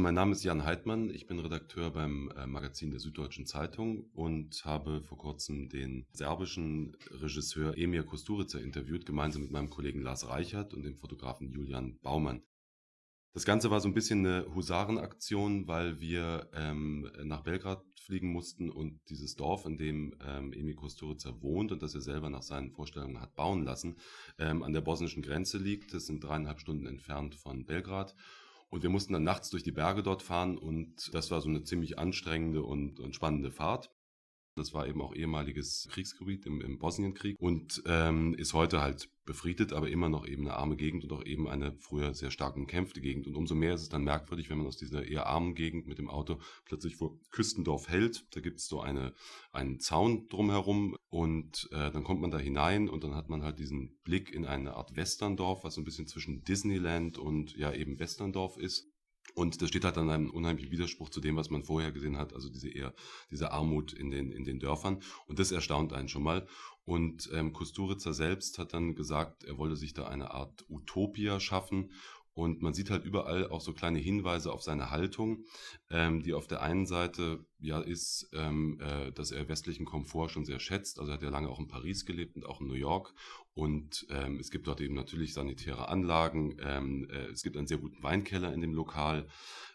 Mein Name ist Jan Heidmann, ich bin Redakteur beim äh, Magazin der Süddeutschen Zeitung und habe vor kurzem den serbischen Regisseur Emir Kusturica interviewt, gemeinsam mit meinem Kollegen Lars Reichert und dem Fotografen Julian Baumann. Das Ganze war so ein bisschen eine Husarenaktion, weil wir ähm, nach Belgrad fliegen mussten und dieses Dorf, in dem ähm, Emir Kusturica wohnt und das er selber nach seinen Vorstellungen hat bauen lassen, ähm, an der bosnischen Grenze liegt. Das sind dreieinhalb Stunden entfernt von Belgrad. Und wir mussten dann nachts durch die Berge dort fahren und das war so eine ziemlich anstrengende und, und spannende Fahrt. Das war eben auch ehemaliges Kriegsgebiet im, im Bosnienkrieg und ähm, ist heute halt befriedet, aber immer noch eben eine arme Gegend und auch eben eine früher sehr stark umkämpfte Gegend. Und umso mehr ist es dann merkwürdig, wenn man aus dieser eher armen Gegend mit dem Auto plötzlich vor Küstendorf hält. Da gibt es so eine, einen Zaun drumherum und äh, dann kommt man da hinein und dann hat man halt diesen Blick in eine Art Westerndorf, was so ein bisschen zwischen Disneyland und ja eben Westerndorf ist. Und das steht halt dann einem unheimlichen Widerspruch zu dem, was man vorher gesehen hat, also diese eher, diese Armut in den, in den Dörfern. Und das erstaunt einen schon mal. Und ähm, Kusturica selbst hat dann gesagt, er wolle sich da eine Art Utopia schaffen und man sieht halt überall auch so kleine Hinweise auf seine Haltung, ähm, die auf der einen Seite ja ist, ähm, äh, dass er westlichen Komfort schon sehr schätzt. Also er hat ja lange auch in Paris gelebt und auch in New York. Und ähm, es gibt dort eben natürlich sanitäre Anlagen. Ähm, äh, es gibt einen sehr guten Weinkeller in dem Lokal.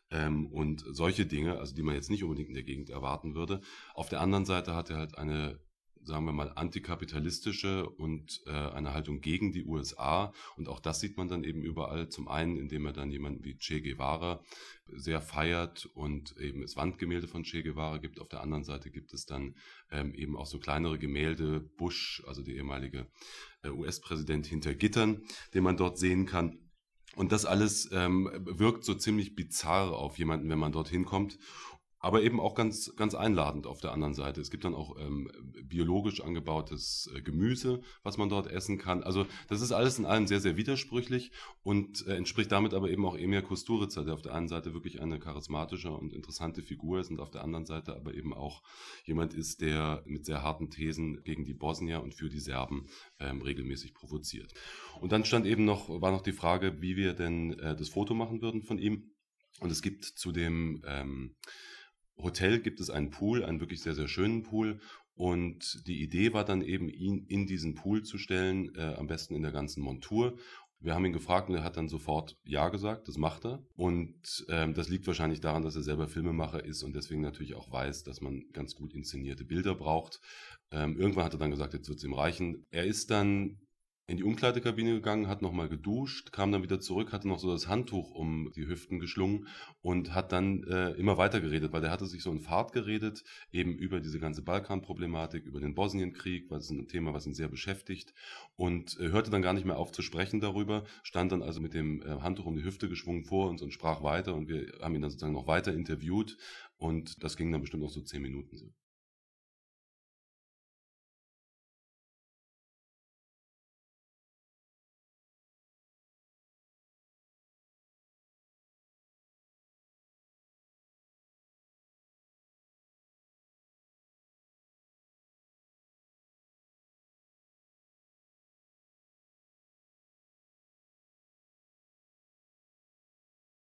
Ähm, und solche Dinge, also die man jetzt nicht unbedingt in der Gegend erwarten würde. Auf der anderen Seite hat er halt eine sagen wir mal, antikapitalistische und äh, eine Haltung gegen die USA. Und auch das sieht man dann eben überall. Zum einen, indem er dann jemanden wie Che Guevara sehr feiert und eben es Wandgemälde von Che Guevara gibt. Auf der anderen Seite gibt es dann ähm, eben auch so kleinere Gemälde, Bush, also der ehemalige äh, US-Präsident hinter Gittern, den man dort sehen kann. Und das alles ähm, wirkt so ziemlich bizarr auf jemanden, wenn man dorthin kommt aber eben auch ganz, ganz einladend auf der anderen Seite. Es gibt dann auch ähm, biologisch angebautes äh, Gemüse, was man dort essen kann. Also das ist alles in allem sehr, sehr widersprüchlich und äh, entspricht damit aber eben auch Emir Kusturica, der auf der einen Seite wirklich eine charismatische und interessante Figur ist und auf der anderen Seite aber eben auch jemand ist, der mit sehr harten Thesen gegen die Bosnier und für die Serben ähm, regelmäßig provoziert. Und dann stand eben noch, war noch die Frage, wie wir denn äh, das Foto machen würden von ihm. Und es gibt zu dem ähm, Hotel gibt es einen Pool, einen wirklich sehr, sehr schönen Pool. Und die Idee war dann eben, ihn in diesen Pool zu stellen, äh, am besten in der ganzen Montur. Wir haben ihn gefragt und er hat dann sofort Ja gesagt, das macht er. Und ähm, das liegt wahrscheinlich daran, dass er selber Filmemacher ist und deswegen natürlich auch weiß, dass man ganz gut inszenierte Bilder braucht. Ähm, irgendwann hat er dann gesagt, jetzt wird es ihm reichen. Er ist dann in die Umkleidekabine gegangen, hat nochmal geduscht, kam dann wieder zurück, hatte noch so das Handtuch um die Hüften geschlungen und hat dann äh, immer weiter geredet, weil der hatte sich so in Fahrt geredet, eben über diese ganze Balkanproblematik, über den Bosnienkrieg, weil es ein Thema, was ihn sehr beschäftigt und äh, hörte dann gar nicht mehr auf zu sprechen darüber, stand dann also mit dem äh, Handtuch um die Hüfte geschwungen vor uns und sprach weiter und wir haben ihn dann sozusagen noch weiter interviewt und das ging dann bestimmt noch so zehn Minuten so.